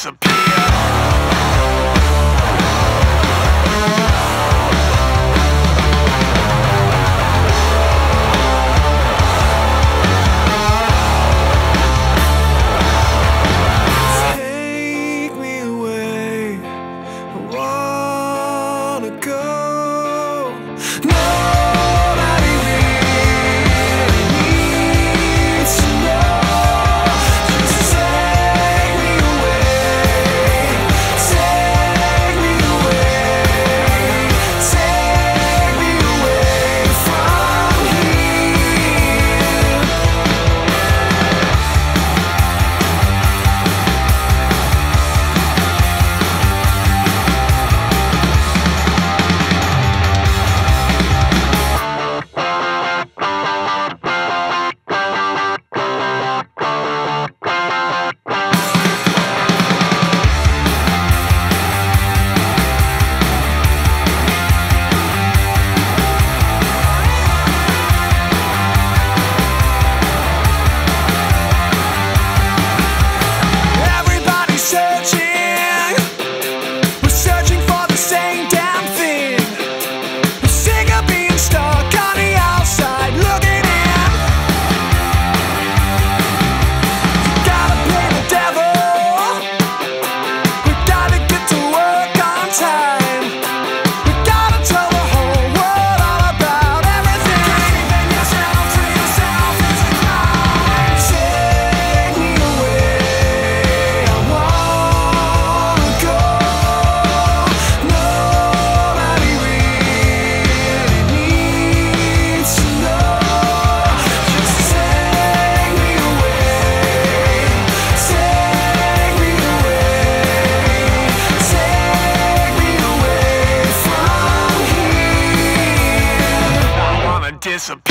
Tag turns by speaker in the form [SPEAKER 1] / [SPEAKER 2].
[SPEAKER 1] some participate.